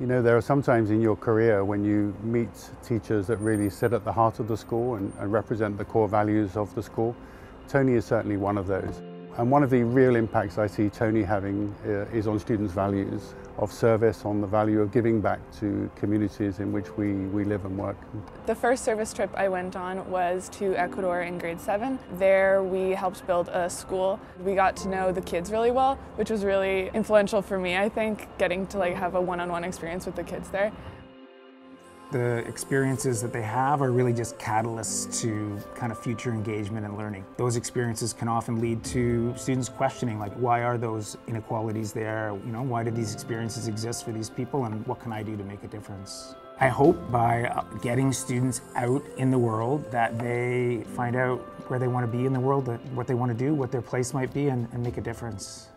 You know, there are sometimes in your career when you meet teachers that really sit at the heart of the school and, and represent the core values of the school. Tony is certainly one of those. And one of the real impacts I see Tony having uh, is on students' values of service, on the value of giving back to communities in which we, we live and work. The first service trip I went on was to Ecuador in grade seven. There we helped build a school. We got to know the kids really well, which was really influential for me, I think, getting to like have a one-on-one -on -one experience with the kids there the experiences that they have are really just catalysts to kind of future engagement and learning. Those experiences can often lead to students questioning like why are those inequalities there? You know, why do these experiences exist for these people and what can I do to make a difference? I hope by uh, getting students out in the world that they find out where they want to be in the world, what they want to do, what their place might be and, and make a difference.